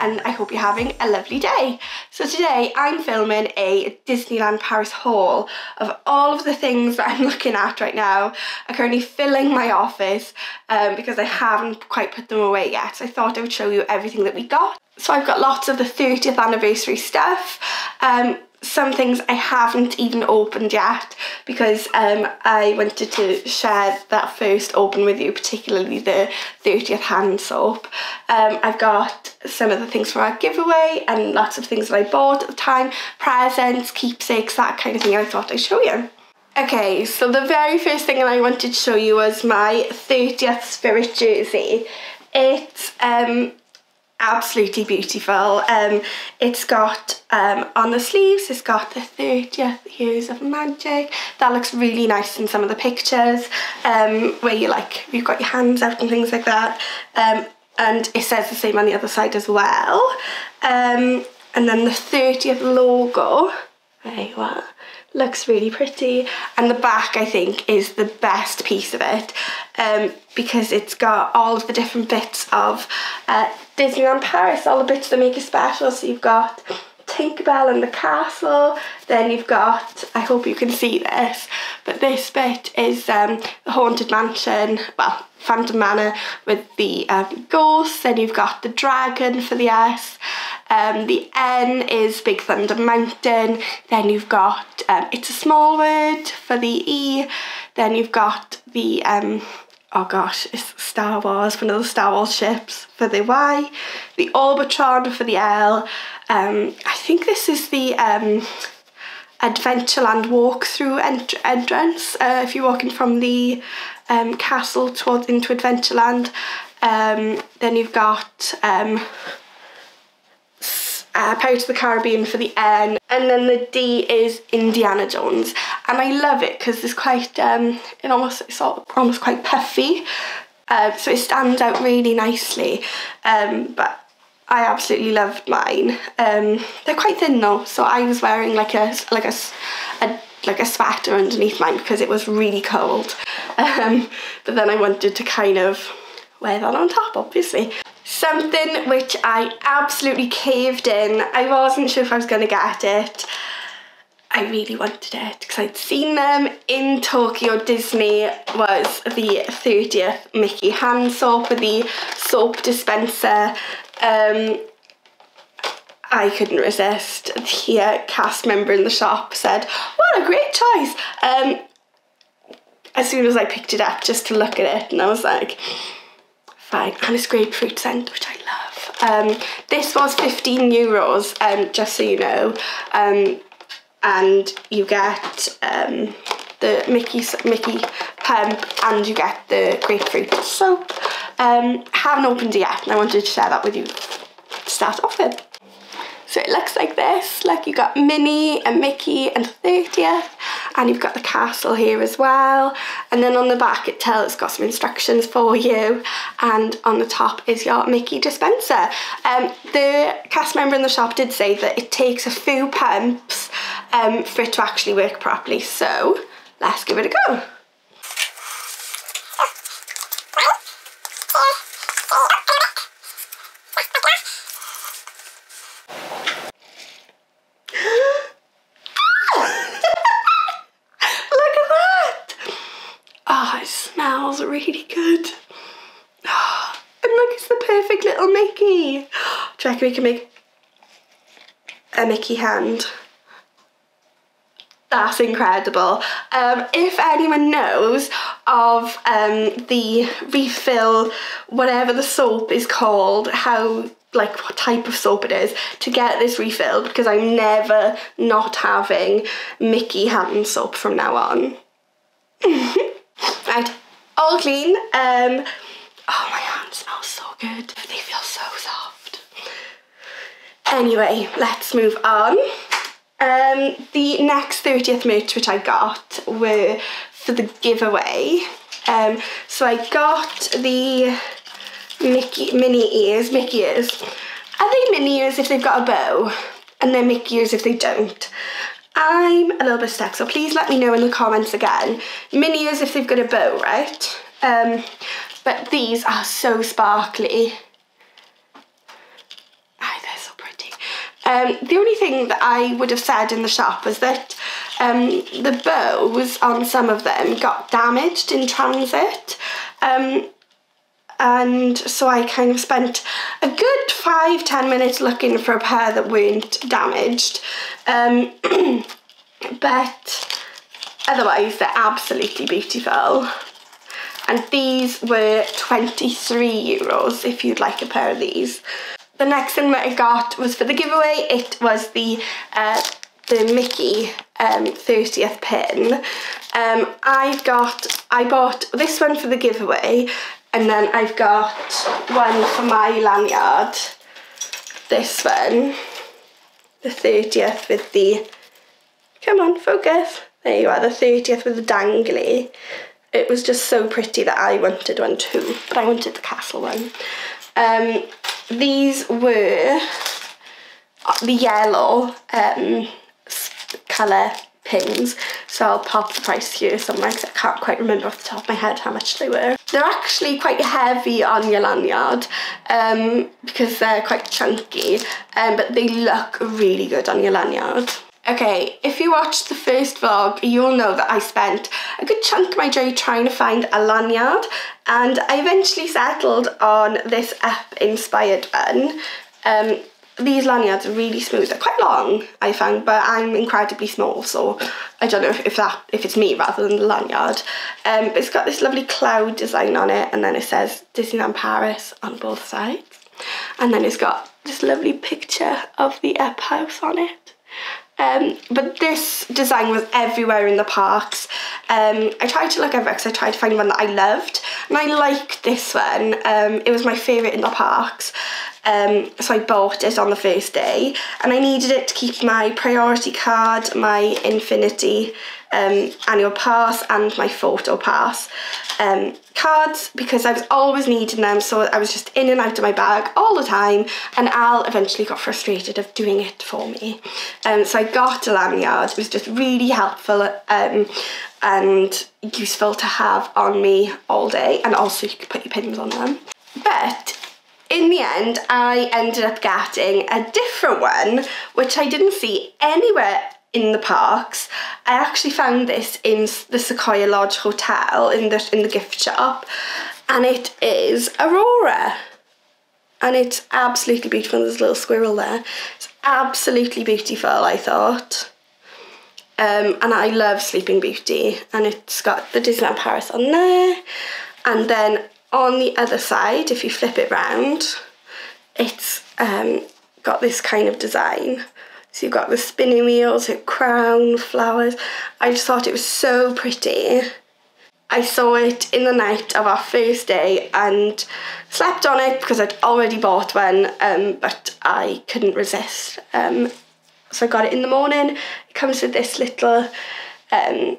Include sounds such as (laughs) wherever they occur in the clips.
and I hope you're having a lovely day. So today I'm filming a Disneyland Paris haul of all of the things that I'm (laughs) looking at right now. I'm currently filling my office um, because I haven't quite put them away yet. I thought I would show you everything that we got. So I've got lots of the 30th anniversary stuff. Um, some things I haven't even opened yet because um, I wanted to share that first open with you, particularly the 30th hand soap. Um, I've got some of the things for our giveaway and lots of things that I bought at the time, presents, keepsakes, that kind of thing I thought I'd show you. Okay, so the very first thing I wanted to show you was my 30th Spirit jersey. It's um, absolutely beautiful. Um, it's got um, on the sleeves, it's got the 30th years of magic. That looks really nice in some of the pictures um, where you like, you've got your hands out and things like that. Um, and it says the same on the other side as well. Um, and then the 30th logo, there you are looks really pretty and the back I think is the best piece of it um, because it's got all of the different bits of uh, Disneyland Paris, all the bits that make it special. So you've got Tinkerbell and the castle, then you've got, I hope you can see this, but this bit is um, the Haunted Mansion, well, Phantom Manor with the um, ghosts, then you've got the dragon for the S, um, the N is Big Thunder Mountain, then you've got um, It's a Small World for the E, then you've got the um, oh gosh, it's Star Wars, one of the Star Wars ships for the Y, the Orbitron for the L. Um, I think this is the um, Adventureland walkthrough ent entrance. Uh, if you're walking from the um, castle towards into Adventureland, then you've got uh, Pirates of the Caribbean for the N, and then the D is Indiana Jones. And I love it because it's quite, um, it almost, it's almost quite puffy, uh, so it stands out really nicely. Um, but I absolutely loved mine. Um, they're quite thin though, so I was wearing like a like a, a like a sweater underneath mine because it was really cold. (laughs) Um, but then I wanted to kind of wear that on top, obviously. Something which I absolutely caved in. I wasn't sure if I was going to get it. I really wanted it because I'd seen them in Tokyo Disney was the 30th Mickey hand soap with the soap dispenser. Um, I couldn't resist. The cast member in the shop said, what a great choice. Um, as soon as I picked it up just to look at it and I was like, fine. And it's grapefruit scent, which I love. Um, this was 15 euros, um, just so you know. Um, and you get um, the Mickey, Mickey pump and you get the grapefruit soap. Um, haven't opened it yet and I wanted to share that with you to start off with. So it looks like this, like you got Minnie and Mickey and 30th and you've got the castle here as well and then on the back it tells it's got some instructions for you and on the top is your Mickey dispenser. Um, the cast member in the shop did say that it takes a few pumps um, for it to actually work properly so let's give it a go. Really good. (gasps) And look, it's the perfect little Mickey. (gasps) Do you reckon we can make a Mickey hand? That's incredible. Um, if anyone knows of um, the refill, whatever the soap is called, how like what type of soap it is to get this refilled because I'm never not having Mickey hand soap from now on. (laughs) all clean. Um, oh, my hands smell so good. They feel so soft. Anyway, let's move on. Um, the next 30th merch which I got were for the giveaway. Um, so I got the Mickey mini ears, Mickey ears. Are they mini ears if they've got a bow? And they're Mickey ears if they don't? I'm a little bit stuck, so please let me know in the comments again. Mini ears if they've got a bow, right? Um, but these are so sparkly. Oh, they're so pretty. Um, the only thing that I would have said in the shop was that um, the bows on some of them got damaged in transit. Um, and so I kind of spent a good five, ten minutes looking for a pair that weren't damaged. Um, (clears throat) but otherwise they're absolutely beautiful. And these were 23 euros if you'd like a pair of these. The next thing that I got was for the giveaway. It was the uh, the Mickey um, 30th pin. Um, I've got, I bought this one for the giveaway and then I've got one for my lanyard. This one, the 30th with the, come on, focus. There you are, the 30th with the dangly. It was just so pretty that I wanted one too, but I wanted the castle one. Um, these were the yellow um, colour pins. So I'll pop the price here somewhere because I can't quite remember off the top of my head how much they were. They're actually quite heavy on your lanyard um, because they're quite chunky, um, but they look really good on your lanyard. Okay, if you watched the first vlog, you'll know that I spent a good chunk of my day trying to find a lanyard and I eventually settled on this app inspired one. Um, these lanyards are really smooth. They're quite long, I found, but I'm incredibly small, so I don't know if, that if it's me rather than the lanyard. Um, but it's got this lovely cloud design on it, and then it says Disneyland Paris on both sides. And then it's got this lovely picture of the Up House on it. Um, but this design was everywhere in the parks. Um, I tried to look everywhere because I tried to find one that I loved, and I liked this one. Um, it was my favourite in the parks. Um, so I bought it on the first day and I needed it to keep my priority card, my Infinity um, annual pass and my photo pass um, cards because I was always needing them so I was just in and out of my bag all the time and Al eventually got frustrated of doing it for me. Um, so I got a lanyard, it was just really helpful um, and useful to have on me all day and also you could put your pins on them. But in the end, I ended up getting a different one, which I didn't see anywhere in the parks. I actually found this in the Sequoia Lodge Hotel in the in the gift shop, and it is Aurora. And it's absolutely beautiful. There's a little squirrel there. It's absolutely beautiful, I thought. Um, and I love Sleeping Beauty, and it's got the Disneyland Paris on there. And then on the other side, if you flip it round, it's um, got this kind of design. So you've got the spinning wheels, a crown, flowers. I just thought it was so pretty. I saw it in the night of our first day and slept on it because I'd already bought one, um, but I couldn't resist. Um, so I got it in the morning. It comes with this little um,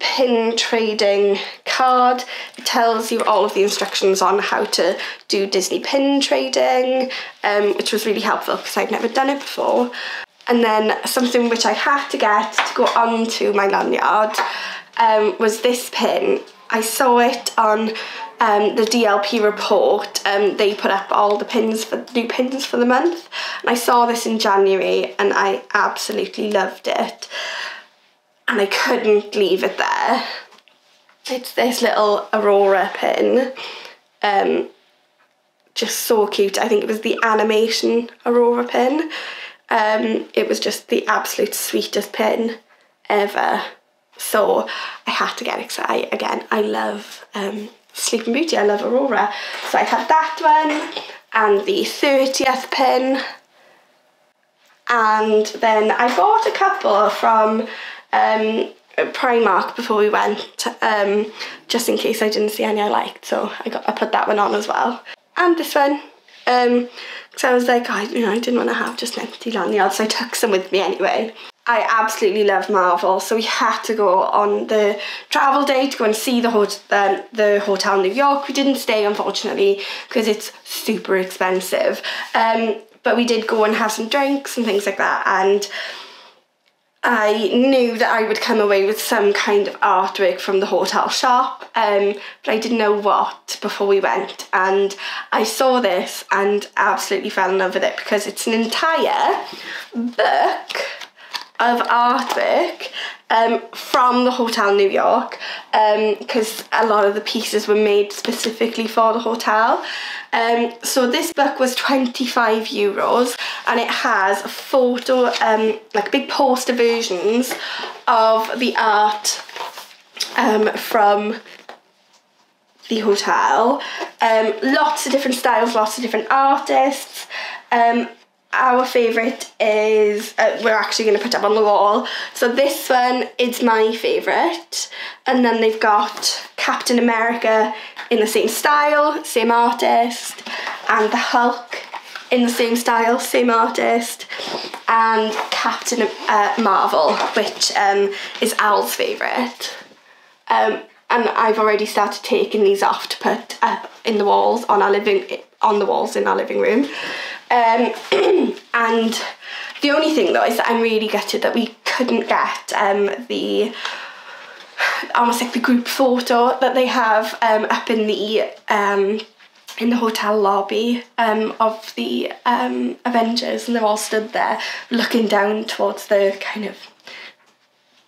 pin trading card. It tells you all of the instructions on how to do Disney pin trading, um, which was really helpful because I'd never done it before. And then something which I had to get to go onto my lanyard um, was this pin. I saw it on um, the DLP report. Um, they put up all the pins for new pins for the month, and I saw this in January, and I absolutely loved it and I couldn't leave it there. It's this little Aurora pin. Um, just so cute. I think it was the animation Aurora pin. Um, it was just the absolute sweetest pin ever. So I had to get excited again. I love um, Sleeping Beauty, I love Aurora. So I had that one and the 30th pin. And then I bought a couple from um, Primark before we went, um, just in case I didn't see any I liked. So I got I put that one on as well. And this one, um, I was like, I, you know, I didn't want to have just an empty lanyard, so I took some with me anyway. I absolutely love Marvel, so we had to go on the travel day to go and see the, hot- um, the Hotel New York. We didn't stay, unfortunately, because it's super expensive. Um, but we did go and have some drinks and things like that, and I knew that I would come away with some kind of artwork from the hotel shop, um, but I didn't know what before we went. And I saw this and absolutely fell in love with it because it's an entire book of artwork um, from the Hotel New York because um, a lot of the pieces were made specifically for the hotel. Um, so this book was 25 euros and it has photo, um, like big poster versions of the art um, from the hotel. Um, lots of different styles, lots of different artists. Um, our favourite is, uh, we're actually going to put up on the wall. So this one is my favourite. And then they've got Captain America in the same style, same artist. And the Hulk in the same style, same artist. And Captain uh, Marvel, which um, is Al's favourite. Um, and I've already started taking these off to put up in the walls on our living on the walls in our living room. Um, (clears throat) and the only thing though is that I'm really gutted that we couldn't get um, the almost like the group photo that they have um, up in the um, in the hotel lobby um, of the um, Avengers. And they're all stood there looking down towards the kind of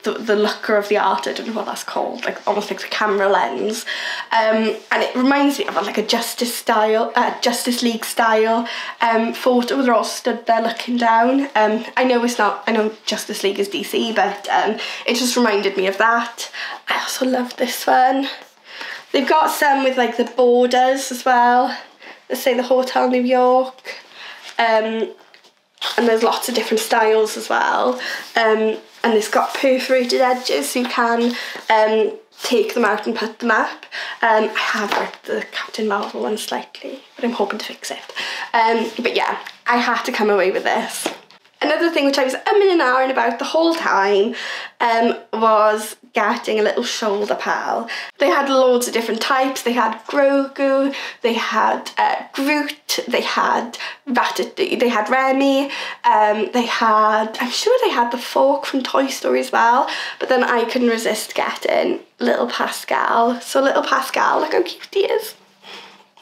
the, the looker of the art, I don't know what that's called, like almost like the camera lens. Um, and it reminds me of like a Justice style, uh, Justice League style um, photo. They're all stood there looking down. Um, I know it's not, I know Justice League is DC, but um, it just reminded me of that. I also love this one. They've got some with like the borders as well. Let's say the Hotel New York. Um, and there's lots of different styles as well. And it's got perforated edges so you can um, take them out and put them up. Um, I have ripped the Captain Marvel one slightly, but I'm hoping to fix it. Um, but yeah, I had to come away with this. Another thing which I was umming and ahhing about the whole time um, was getting a little shoulder pal. They had loads of different types. They had Grogu, they had uh, Groot, they had Ratatouille, they had Remy, um, they had, I'm sure they had the fork from Toy Story as well, but then I couldn't resist getting little Pascal. So little Pascal, look how cute he is.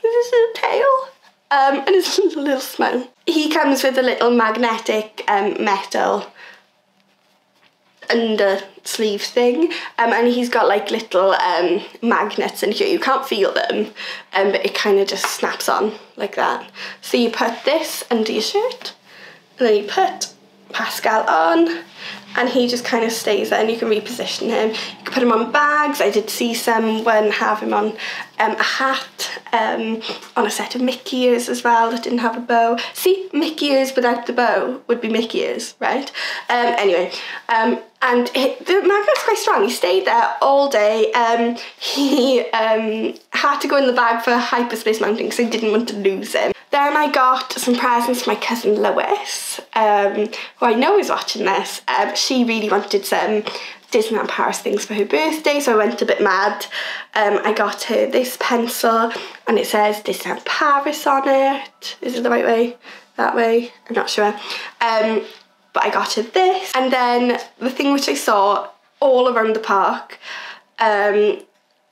This is his tail um, and his (laughs) little smile. He comes with a little magnetic um, metal under sleeve thing um, and he's got like little um, magnets in here you can't feel them um, but it kind of just snaps on like that so you put this under your shirt and then you put Pascal on and he just kind of stays there and you can reposition him. You can put him on bags. I did see someone have him on um, a hat, um, on a set of Mickey ears as well that didn't have a bow. See, Mickey ears without the bow would be Mickey ears, right? Um, anyway, um, and it, the magnet's quite strong. He stayed there all day. Um, he um, had to go in the bag for Hyperspace Mountain because I didn't want to lose him. Then I got some presents for my cousin Lois, um, who I know is watching this. Um, she really wanted some Disneyland Paris things for her birthday, so I went a bit mad. Um, I got her this pencil and it says Disneyland Paris on it. Is it the right way? That way? I'm not sure. Um, but I got her this. And then the thing which I saw all around the park, um,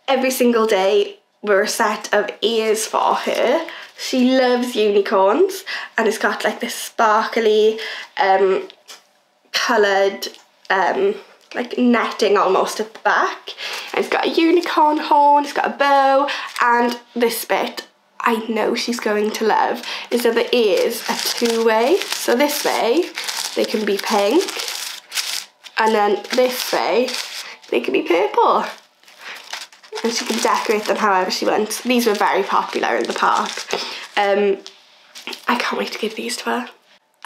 every single day were a set of ears for her. She loves unicorns and it's got like this sparkly, um, coloured, um, like netting almost at the back. And it's got a unicorn horn, it's got a bow, and this bit I know she's going to love is that the ears are two-way. So this way, they can be pink, and then this way, they can be purple. And she can decorate them however she wants. These were very popular in the park. Um, I can't wait to give these to her.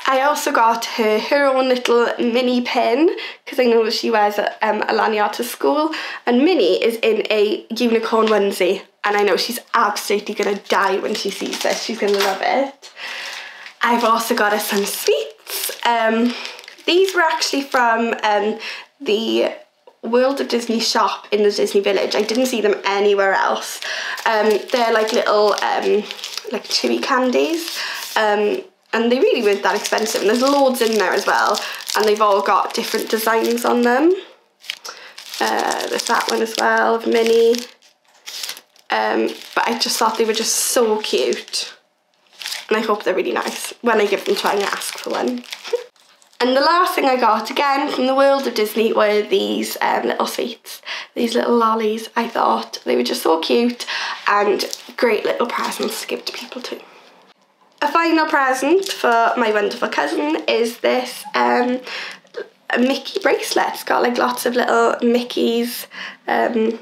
I also got her her own little mini pin because I know that she wears a, um, a lanyard to school and Minnie is in a unicorn onesie and I know she's absolutely going to die when she sees this. She's going to love it. I've also got her some sweets. Um, These were actually from um, the World of Disney shop in the Disney Village. I didn't see them anywhere else. Um, they're like little um, like chewy candies. Um, and they really weren't that expensive. And there's loads in there as well. And they've all got different designs on them. Uh, there's that one as well of Minnie. Um, but I just thought they were just so cute. And I hope they're really nice. When I give them to I ask for one. (laughs) and the last thing I got, again, from the world of Disney, were these um, little sweets. These little lollies. I thought they were just so cute and great little presents to give to people too. A final present for my wonderful cousin is this um, Mickey bracelet. It's got like lots of little Mickeys um,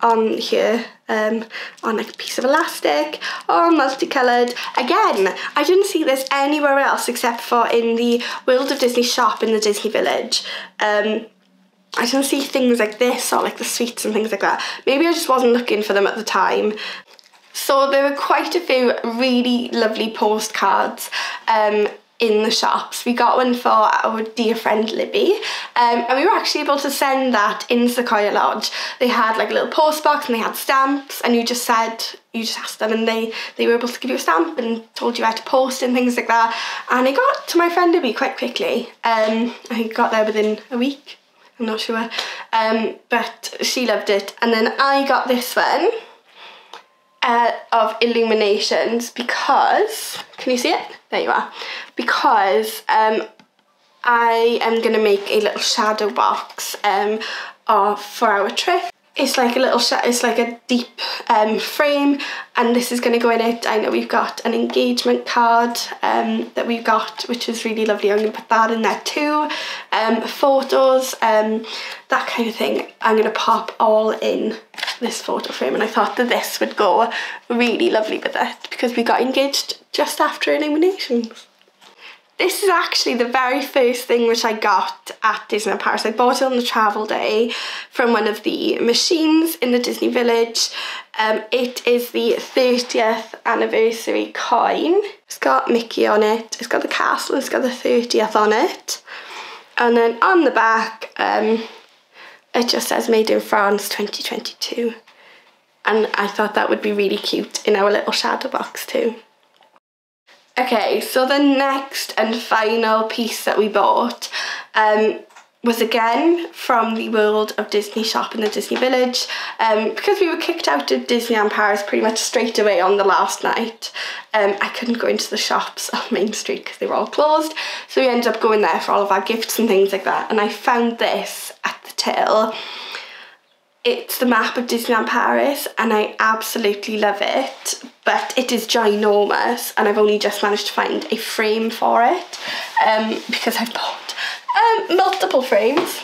on here um, on like a piece of elastic, all multicoloured. Again, I didn't see this anywhere else except for in the World of Disney shop in the Disney Village. Um, I didn't see things like this or like the sweets and things like that. Maybe I just wasn't looking for them at the time. So there were quite a few really lovely postcards um, in the shops. We got one for our dear friend Libby um, and we were actually able to send that in Sequoia Lodge. They had like a little post box and they had stamps and you just said, you just asked them and they, they were able to give you a stamp and told you how to post and things like that. And it got to my friend Libby quite quickly. Um, I got there within a week, I'm not sure. Um, but she loved it. And then I got this one uh, of illuminations because, can you see it? There you are. Because um, I am going to make a little shadow box um, of, for our trip. It's like a little, it's like a deep um, frame and this is going to go in it. I know we've got an engagement card um, that we've got which is really lovely. I'm going to put that in there too. Um, photos, um, that kind of thing. I'm going to pop all in this photo frame and I thought that this would go really lovely with it because we got engaged just after illuminations. This is actually the very first thing which I got at Disneyland Paris. I bought it on the travel day from one of the machines in the Disney Village. Um, it is the 30th anniversary coin. It's got Mickey on it, it's got the castle, it's got the 30th on it. And then on the back, um, it just says made in France 2022 and I thought that would be really cute in our little shadow box too. Okay, so the next and final piece that we bought um, was again from the World of Disney shop in the Disney Village um, because we were kicked out of Disneyland Paris pretty much straight away on the last night. Um, I couldn't go into the shops (laughs) on Main Street because they were all closed so we ended up going there for all of our gifts and things like that and I found this at the till. It's the map of Disneyland Paris and I absolutely love it but it is ginormous and I've only just managed to find a frame for it um, because I've bought um, multiple frames.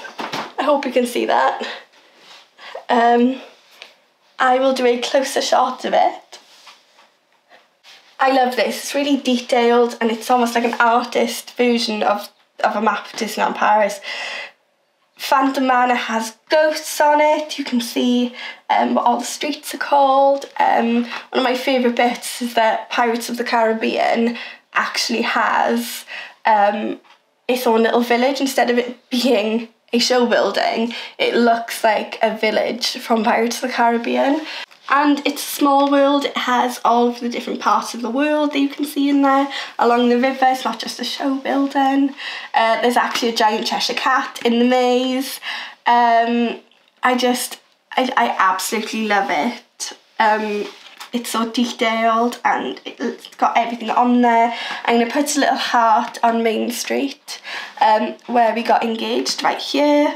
I hope you can see that. Um, I will do a closer shot of it. I love this, it's really detailed and it's almost like an artist version of, of a map of Disneyland Paris. Phantom Manor has ghosts on it, you can see um, what all the streets are called. Um, one of my favourite bits is that Pirates of the Caribbean actually has um, its own little village instead of it being a show building. It looks like a village from Pirates of the Caribbean. And it's a small world, it has all of the different parts of the world that you can see in there along the river, it's not just a show building. Uh, there's actually a giant Cheshire Cat in the maze. Um, I just, I, I absolutely love it. Um, it's so detailed and it's got everything on there. I'm going to put a little heart on Main Street um, where we got engaged right here.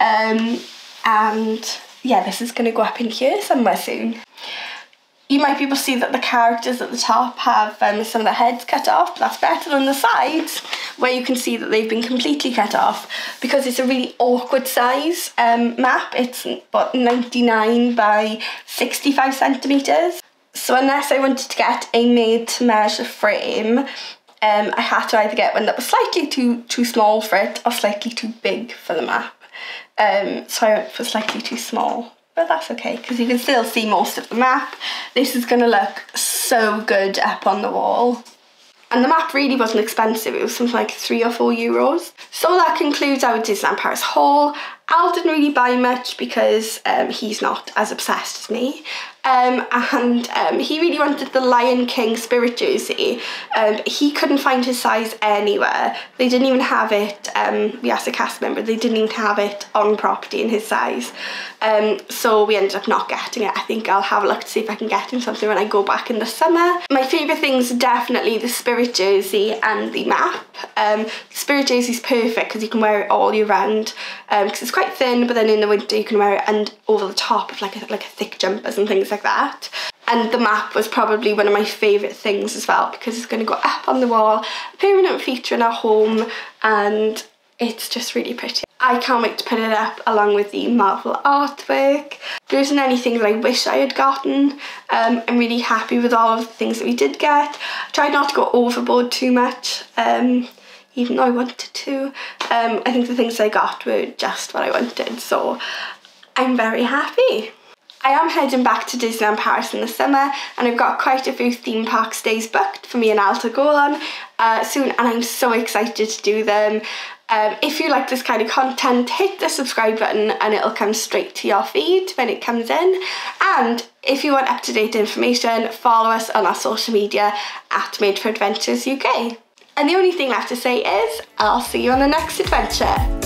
Um, and yeah, this is going to go up in here somewhere soon. You might be able to see that the characters at the top have um, some of their heads cut off, that's better than the sides, where you can see that they've been completely cut off because it's a really awkward size um, map. It's about 99 by 65 centimetres. So unless I wanted to get a made to measure frame, um, I had to either get one that was slightly too too small for it or slightly too big for the map. Um, so I went for slightly too small, but that's okay because you can still see most of the map. This is going to look so good up on the wall. And the map really wasn't expensive, it was something like three or four euros. So that concludes our Disneyland Paris haul. Al didn't really buy much because um, he's not as obsessed as me. Um, and um, he really wanted the Lion King spirit jersey. Um, he couldn't find his size anywhere. They didn't even have it, um, we asked a cast member, they didn't even have it on property in his size. Um, so we ended up not getting it. I think I'll have a look to see if I can get him something when I go back in the summer. My favourite things definitely the spirit jersey and the map. Um, the spirit jersey is perfect because you can wear it all year round because it's quite thin, but then in the winter you can wear it and over the top of like a, like a thick jumpers and things like that. And the map was probably one of my favourite things as well because it's going to go up on the wall, a permanent feature in our home, and it's just really pretty. I can't wait to put it up along with the Marvel artwork. There isn't anything that I wish I had gotten. Um, I'm really happy with all of the things that we did get. I tried not to go overboard too much. Um, even though I wanted to. Um, I think the things I got were just what I wanted, so I'm very happy. I am heading back to Disneyland Paris in the summer and I've got quite a few theme park stays booked for me and Al to go on uh, soon and I'm so excited to do them. Um, if you like this kind of content, hit the subscribe button and it'll come straight to your feed when it comes in. And if you want up-to-date information, follow us on our social media at Made for Adventures UK. And the only thing left to say is, I'll see you on the next adventure.